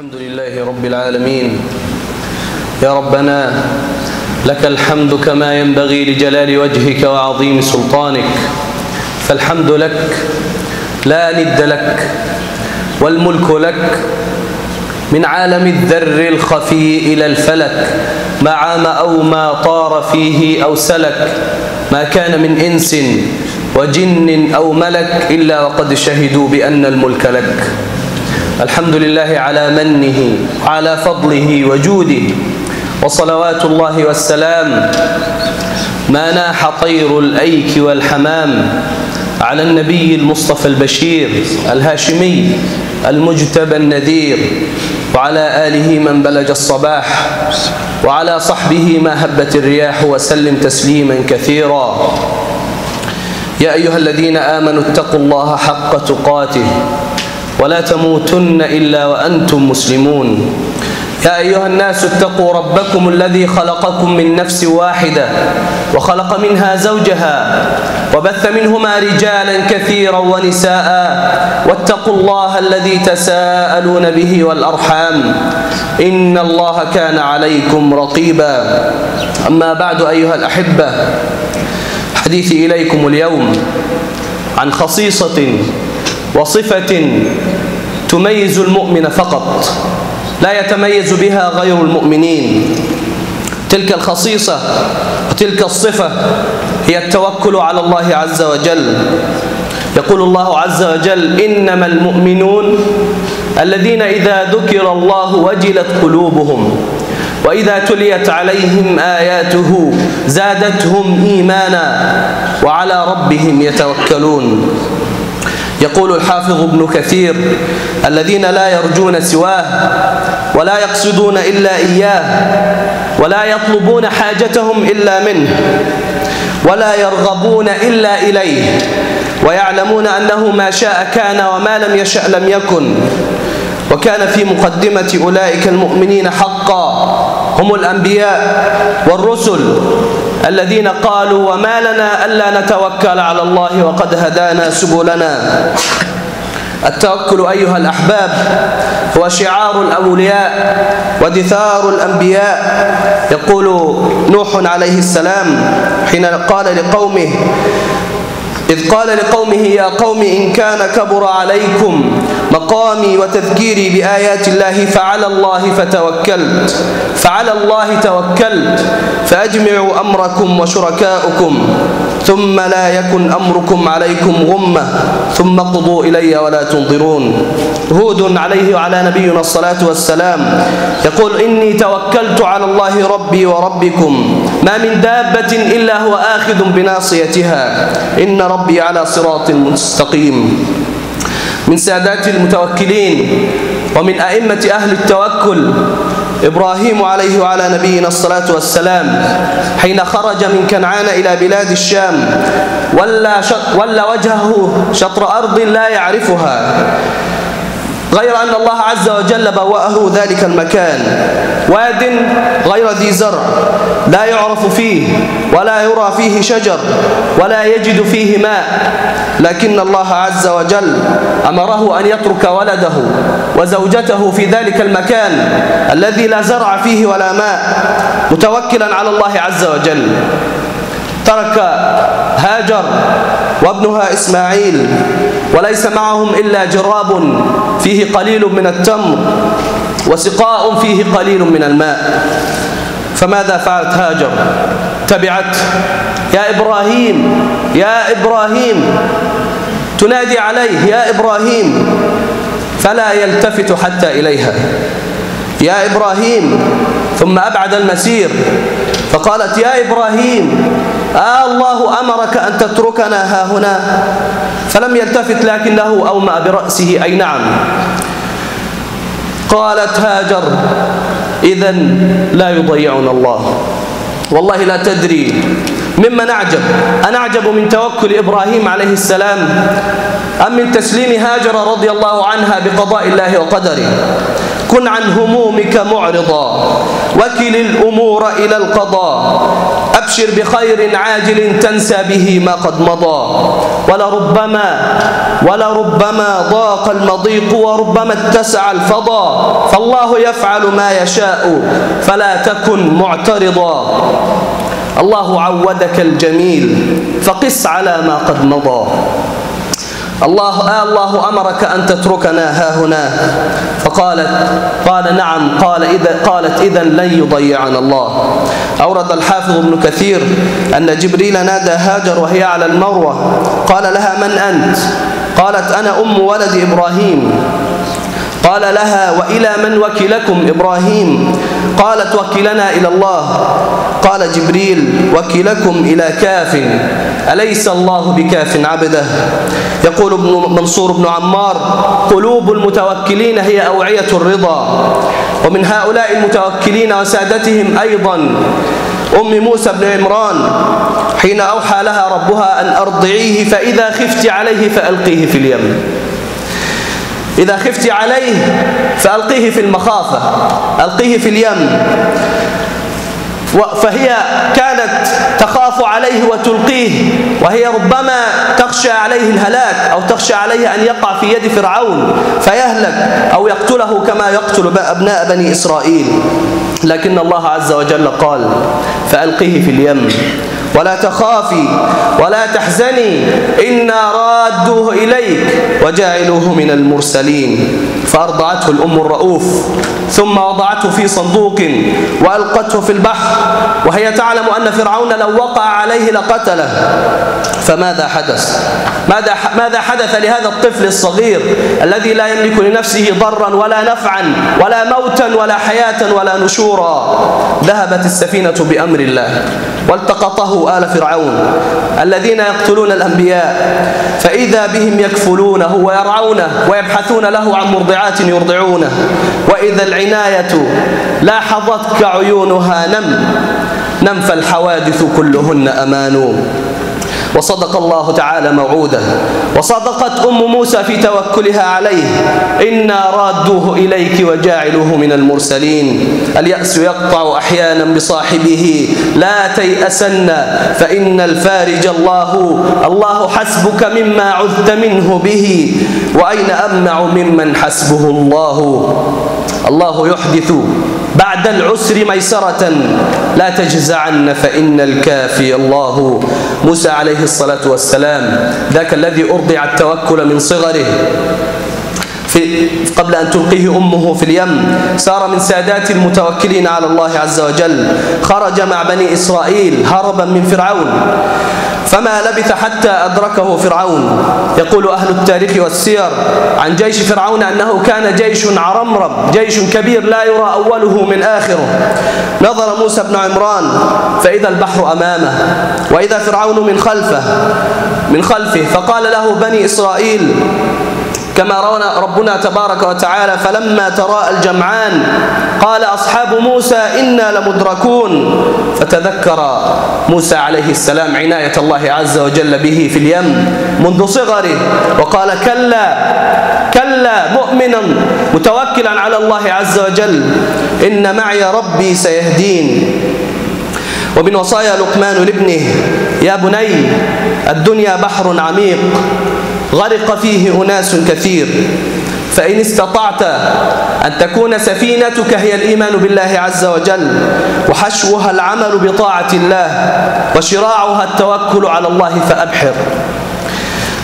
الحمد لله رب العالمين. يا ربنا لك الحمد كما ينبغي لجلال وجهك وعظيم سلطانك. فالحمد لك لا ند لك والملك لك. من عالم الذر الخفي إلى الفلك ما عام أو ما طار فيه أو سلك. ما كان من إنس وجن أو ملك إلا وقد شهدوا بأن الملك لك. الحمد لله على منه وعلى فضله وجوده وصلوات الله والسلام. ما ناح طير الأيك والحمام على النبي المصطفى البشير الهاشمي المجتبى النذير وعلى آله من بلج الصباح وعلى صحبه ما هبت الرياح وسلم تسليما كثيرا. يا أيها الذين آمنوا اتقوا الله حق تقاته. ولا تموتن إلا وأنتم مسلمون. يا أيها الناس اتقوا ربكم الذي خلقكم من نفس واحدة وخلق منها زوجها وبث منهما رجالا كثيرا ونساء واتقوا الله الذي تساءلون به والأرحام. إن الله كان عليكم رقيبا. أما بعد أيها الأحبة حديثي إليكم اليوم عن خصيصة وصفة تميز المؤمن فقط لا يتميز بها غير المؤمنين. تلك الخصيصة وتلك الصفة هي التوكل على الله عز وجل. يقول الله عز وجل إنما المؤمنون الذين إذا ذكر الله وجلت قلوبهم وإذا تليت عليهم آياته زادتهم إيمانا وعلى ربهم يتوكلون. يقول الحافظ ابن كثير الذين لا يرجون سواه ولا يقصدون إلا إياه ولا يطلبون حاجتهم إلا منه ولا يرغبون إلا إليه ويعلمون أنه ما شاء كان وما لم يشأ لم يكن. وكان في مقدمة أولئك المؤمنين حقا هم الأنبياء والرسل. الذين قالوا وما لنا ألا نتوكل على الله وقد هدانا سبلنا. التوكل أيها الأحباب هو شعار الأولياء ودثار الأنبياء. يقول نوح عليه السلام حين قال لقومه إذ قال لقومه يا قوم إن كان كبر عليكم مقامي وتذكيري بآيات الله فعلى الله فتوكلت. فعلى الله توكلت. فأجمعوا أمركم وشركاؤكم. ثم لا يكن أمركم عليكم غمة. ثم قضوا إلي ولا تنظرون. هود عليه وعلى نبينا الصلاة والسلام. يقول إني توكلت على الله ربي وربكم. ما من دابة إلا هو آخذ بناصيتها. إن ربي على صراط مستقيم. من سادات المتوكلين ومن أئمة أهل التوكل إبراهيم عليه وعلى نبينا الصلاة والسلام حين خرج من كنعان إلى بلاد الشام ولا, ولا وجهه شطر أرض لا يعرفها. غير أن الله عز وجل بوأه ذلك المكان. واد غير ذي زرع لا يعرف فيه ولا يرى فيه شجر ولا يجد فيه ماء. لكن الله عز وجل أمره أن يترك ولده وزوجته في ذلك المكان الذي لا زرع فيه ولا ماء متوكلا على الله عز وجل. ترك هاجر وابنها إسماعيل وليس معهم إلا جراب فيه قليل من التمر وسقاء فيه قليل من الماء. فماذا فعلت هاجر؟ تبعت يا إبراهيم يا إبراهيم تنادي عليه يا إبراهيم فلا يلتفت حتى إليها. يا إبراهيم ثم أبعد المسير فقالت يا إبراهيم آه الله أمرك أن تتركنا ها هنا. فلم يلتفت لكنه أومأ برأسه. أي نعم. قالت هاجر. إذا لا يضيعنا الله. والله لا تدري مما نعجب أنعجب من توكل إبراهيم عليه السلام أم من تسليم هاجر رضي الله عنها بقضاء الله وقدره. كن عن همومك معرضا. وكل الأمور إلى القضاء. أبشر بخير عاجل تنسى به ما قد مضى. ولربما ولربما ضاق المضيق وربما اتسع الفضاء فالله يفعل ما يشاء فلا تكن معترضا. الله عودك الجميل فقس على ما قد مضى. الله آه الله أمرك أن تتركنا ها هنا. فقالت قال نعم قال إذا قالت إذا لن يضيعنا الله. أورد الحافظ ابن كثير أن جبريل نادى هاجر وهي على المروة. قال لها من أنت؟ قالت أنا أم ولد إبراهيم. قال لها وإلى من وكلكم إبراهيم؟ قالت وكلنا إلى الله. قال جبريل وكلكم إلى كاف. أليس الله بكاف عبده؟ يقول ابن منصور بن عمار قلوب المتوكلين هي أوعية الرضا. ومن هؤلاء المتوكلين وسادتهم أيضا أم موسى بن عمران حين أوحى لها ربها أن أرضعيه فإذا خفت عليه فألقيه في اليم. إذا خفت عليه فألقيه في المخافة ألقيه في اليم. فهي كانت تخاف عليه وتلقيه وهي ربما تخشى عليه الهلاك أو تخشى عليه أن يقع في يد فرعون فيهلك أو يقتله كما يقتل أبناء بني إسرائيل. لكن الله عز وجل قال فألقيه في اليم. ولا تخافي ولا تحزني إنا رادوه إليك وجاعلوه من المرسلين. فأرضعته الأم الرؤوف ثم وضعته في صندوق وألقته في البحر وهي تعلم أن فرعون لو وقع عليه لقتله. فماذا حدث؟ ماذا ماذا حدث لهذا الطفل الصغير الذي لا يملك لنفسه ضرا ولا نفعا ولا موتا ولا حياة ولا نشورا؟ ذهبت السفينة بأمر الله. والتقطه آل فرعون الذين يقتلون الأنبياء فإذا بهم يكفلونه ويرعونه ويبحثون له عن مرضعات يرضعونه وإذا العناية لاحظتك عيونها نم نم فالحوادث كلهن أمان. وصدق الله تعالى موعوده. وصدقت أم موسى في توكلها عليه. إنا رادوه إليك وجاعلوه من المرسلين. اليأس يقطع أحيانا بصاحبه. لا تيأسن فإن الفارج الله. الله حسبك مما عذت منه به. وأين أمنع ممن حسبه الله؟ الله يحدث. بعد العسر ميسرة. لا تجزعن فإن الكافي الله. موسى عليه الصلاة والسلام ذاك الذي أرضع التوكل من صغره في قبل أن تلقيه أمه في اليم. صار من سادات المتوكلين على الله عز وجل. خرج مع بني إسرائيل هربا من فرعون. فما لبث حتى أدركه فرعون. يقول أهل التاريخ والسير عن جيش فرعون أنه كان جيش عرمرم جيش كبير لا يرى أوله من آخره. نظر موسى بن عمران فإذا البحر أمامه وإذا فرعون من خلفه من خلفه فقال له بني إسرائيل كما رونا ربنا تبارك وتعالى فلما تراءى الجمعان قال أصحاب موسى إنا لمدركون فتذكر موسى عليه السلام عناية الله عز وجل به في اليم منذ صغره وقال كلا كلا مؤمنا متوكلا على الله عز وجل إن معي ربي سيهدين. ومن وصايا لقمان لابنه يا بني الدنيا بحر عميق. غرق فيه أناس كثير. فإن استطعت أن تكون سفينتك هي الإيمان بالله عز وجل وحشوها العمل بطاعة الله وشراعها التوكل على الله فأبحر.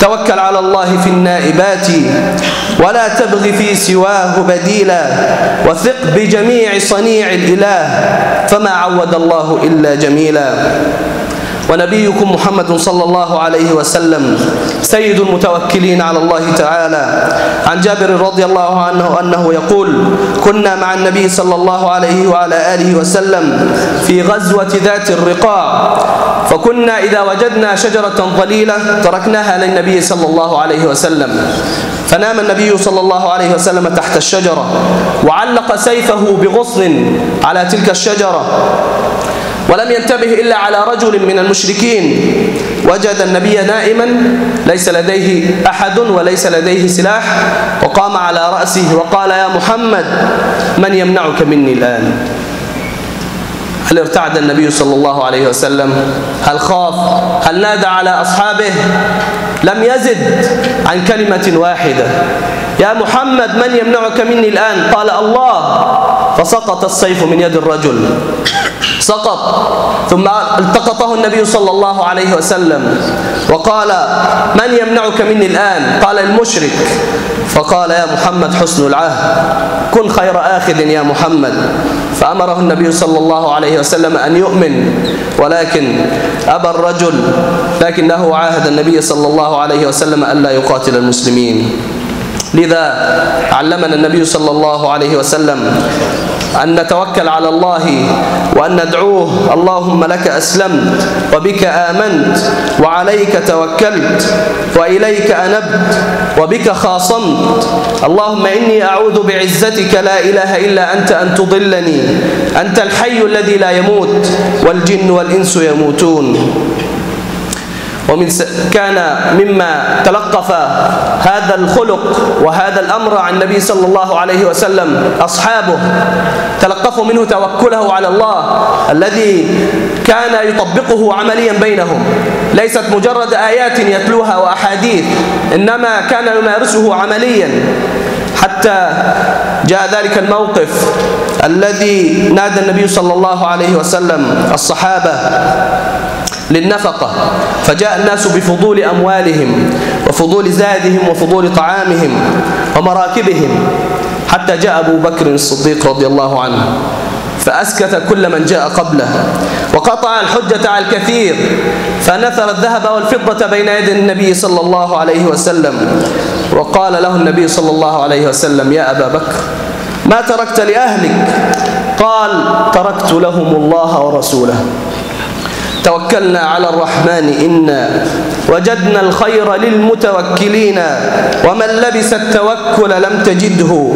توكل على الله في النائبات ولا تبغ في سواه بديلا وثق بجميع صنيع الإله فما عود الله إلا جميلا. ونبيكم محمد صلى الله عليه وسلم سيد المتوكلين على الله تعالى. عن جابر رضي الله عنه أنه يقول كنا مع النبي صلى الله عليه وعلى آله وسلم في غزوة ذات الرقاع فكنا إذا وجدنا شجرة ظليلة تركناها للنبي صلى الله عليه وسلم. فنام النبي صلى الله عليه وسلم تحت الشجرة وعلق سيفه بغصن على تلك الشجرة. ولم ينتبه إلا على رجل من المشركين. وجد النبي نائما ليس لديه أحد وليس لديه سلاح. وقام على رأسه وقال يا محمد من يمنعك مني الآن? هل ارتعد النبي صلى الله عليه وسلم؟ هل خاف؟ هل نادى على أصحابه؟ لم يزد عن كلمة واحدة. يا محمد من يمنعك مني الآن؟ قال الله. فسقط السيف من يد الرجل. سقط. ثم التقطه النبي صلى الله عليه وسلم. وقال من يمنعك مني الآن؟ قال المشرك. فقال يا محمد حسن العهد. كن خير آخذ يا محمد. فأمره النبي صلى الله عليه وسلم أن يؤمن. ولكن أبى الرجل لكنه عاهد النبي صلى الله عليه وسلم ألا يقاتل المسلمين. لذا علمنا النبي صلى الله عليه وسلم أن نتوكل على الله وأن ندعوه. اللهم لك أسلمت وبك آمنت وعليك توكلت وإليك أنبت وبك خاصمت. اللهم إني أعوذ بعزتك لا إله إلا أنت أن تضلني. أنت الحي الذي لا يموت والجن والإنس يموتون. ومن كان مما تلقف هذا الخلق وهذا الأمر عن النبي صلى الله عليه وسلم أصحابه. تلقفوا منه توكله على الله الذي كان يطبقه عمليا بينهم. ليست مجرد آيات يتلوها وأحاديث إنما كان يمارسه عمليا. حتى جاء ذلك الموقف الذي نادى النبي صلى الله عليه وسلم الصحابة. للنفقة. فجاء الناس بفضول أموالهم وفضول زادهم وفضول طعامهم ومراكبهم حتى جاء أبو بكر الصديق رضي الله عنه فأسكت كل من جاء قبله وقطع الحجة على الكثير فنثر الذهب والفضة بين يدي النبي صلى الله عليه وسلم وقال له النبي صلى الله عليه وسلم يا أبا بكر ما تركت لأهلك؟ قال تركت لهم الله ورسوله. توكلنا على الرحمن إنا وجدنا الخير للمتوكلين ومن لبس التوكل لم تجده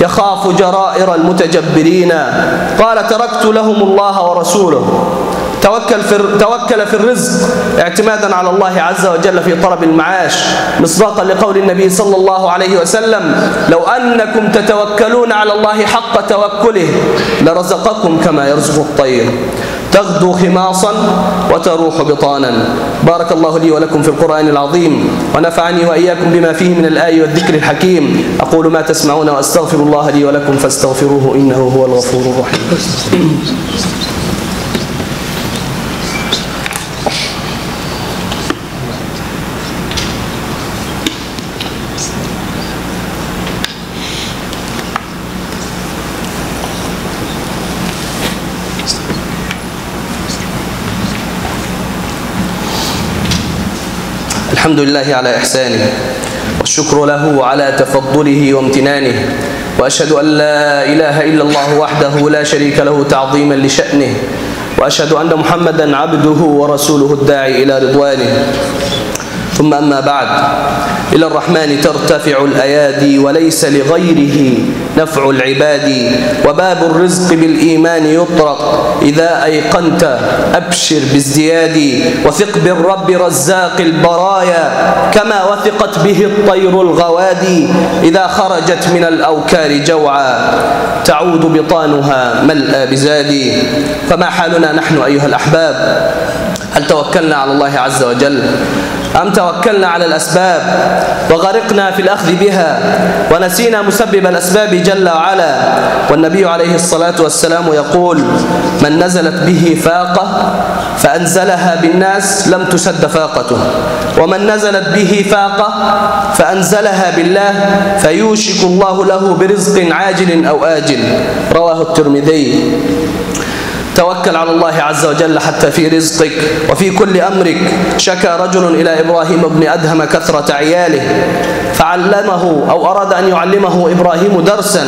يخاف جرائر المتجبرين قال تركت لهم الله ورسوله توكل في توكل في الرزق اعتمادا على الله عز وجل في طلب المعاش مصداقا لقول النبي صلى الله عليه وسلم لو أنكم تتوكلون على الله حق توكله لرزقكم كما يرزق الطير تغدو خماصا وتروح بطانا. بارك الله لي ولكم في القرآن العظيم ونفعني وإياكم بما فيه من الآي والذكر الحكيم. أقول ما تسمعون وأستغفر الله لي ولكم فاستغفروه إنه هو الغفور الرحيم. الحمد لله على إحسانه والشكر له على تفضله وامتنانه وأشهد أن لا إله إلا الله وحده لا شريك له تعظيما لشأنه وأشهد أن محمدا عبده ورسوله الداعي إلى رضوانه. ثم أما بعد إلى الرحمن ترتفع الأيادي وليس لغيره نفع العباد وباب الرزق بالإيمان يطرق. إذا أيقنت أبشر بازدياد وثق بالرب رزاق البرايا كما وثقت به الطير الغوادي إذا خرجت من الأوكار جوعا تعود بطانها ملأ بزاد فما حالنا نحن أيها الأحباب؟ هل توكلنا على الله عز وجل؟ أم توكلنا على الأسباب وغرقنا في الأخذ بها ونسينا مسبب الأسباب جل وعلا؟ والنبي عليه الصلاة والسلام يقول من نزلت به فاقة فأنزلها بالناس لم تسد فاقته. ومن نزلت به فاقة فأنزلها بالله فيوشك الله له برزق عاجل أو آجل. رواه الترمذي. توكل على الله عز وجل حتى في رزقك وفي كل أمرك. شكى رجل إلى إبراهيم بن أدهم كثرة عياله فعلمه أو أراد أن يعلمه إبراهيم درسا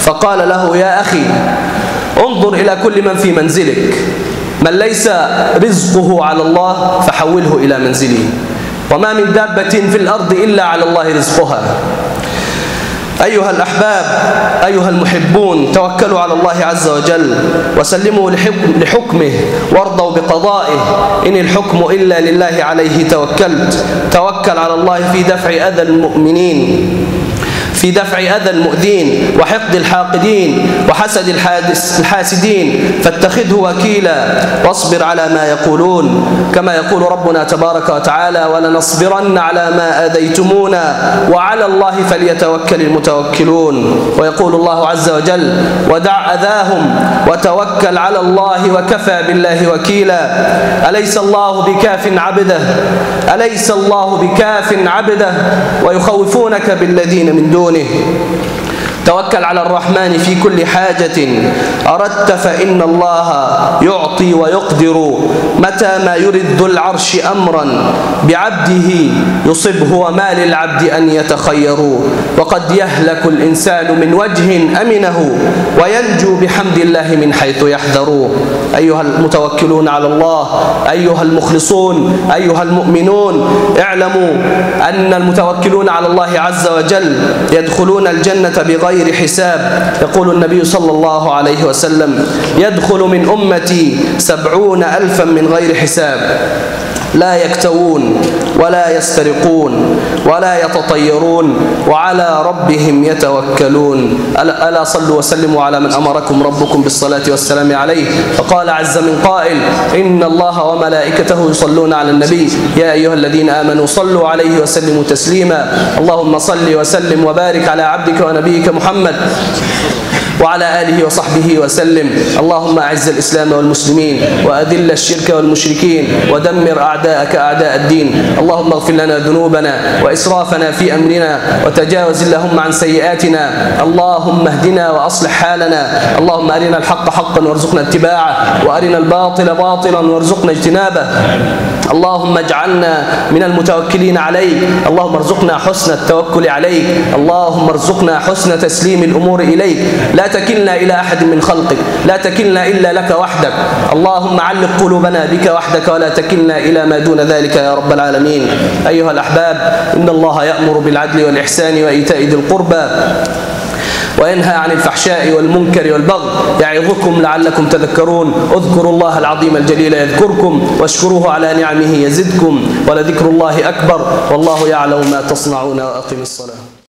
فقال له يا أخي انظر إلى كل من في منزلك من ليس رزقه على الله فحوله إلى منزله وما من دابة في الأرض إلا على الله رزقها. أيها الأحباب أيها المحبون توكلوا على الله عز وجل وسلموا لحكم لحكمه وارضوا بقضائه. إن الحكم إلا لله عليه توكلت. توكل على الله في دفع أذى المؤمنين. في دفع أذى المؤذين وحقد الحاقدين وحسد الحاسدين فاتخذه وكيلا واصبر على ما يقولون. كما يقول ربنا تبارك وتعالى ولنصبرن على ما آذيتمونا وعلى الله فليتوكل المتوكلون. ويقول الله عز وجل ودع أذاهم وتوكل على الله وكفى بالله وكيلا. أليس الله بكاف عبده؟ أليس الله بكاف عبده؟ ويخوفونك بالذين من लोगों ने توكل على الرحمن في كل حاجة. أردت فإن الله يعطي ويقدر متى ما يرد ذو العرش أمرا بعبده يصبه وما للعبد أن يتخيروا وقد يهلك الإنسان من وجه أمنه وينجو بحمد الله من حيث يحذر. أيها المتوكلون على الله أيها المخلصون أيها المؤمنون اعلموا أن المتوكلون على الله عز وجل يدخلون الجنة بغير غير حساب. يقول النبي صلى الله عليه وسلم يدخل من أمتي سبعون ألفا من غير حساب. لا يكتوون. ولا يسترقون ولا يتطيرون وعلى ربهم يتوكلون. ألا صلوا وسلموا على من أمركم ربكم بالصلاة والسلام عليه. فقال عز من قائل إن الله وملائكته يصلون على النبي. يا أيها الذين آمنوا صلوا عليه وسلموا تسليما. اللهم صل وسلم وبارك على عبدك ونبيك محمد. وعلى آله وصحبه وسلم. اللهم أعز الإسلام والمسلمين وأذل الشرك والمشركين ودمر أعداءك أعداء الدين. اللهم اغفر لنا ذنوبنا وإسرافنا في أمرنا وتجاوز اللهم عن سيئاتنا. اللهم اهدنا وأصلح حالنا. اللهم أرنا الحق حقا وارزقنا اتباعه. وأرنا الباطل باطلا وارزقنا اجتنابه. اللهم اجعلنا من المتوكلين عليك. اللهم ارزقنا حسن التوكل عليك. اللهم ارزقنا حسن تسليم الأمور إليك. لا تكلنا إلى أحد من خلقك. لا تكلنا إلا لك وحدك. اللهم علق قلوبنا بك وحدك ولا تكلنا إلى ما دون ذلك يا رب العالمين. أيها الأحباب إن الله يأمر بالعدل والإحسان وإيتاء ذي القربى. وينهى عن الفحشاء والمنكر والبغي يعظكم لعلكم تذكرون اذكروا الله العظيم الجليل يذكركم واشكروه على نعمه يزدكم ولذكر الله أكبر والله يعلم ما تصنعون وأقم الصلاة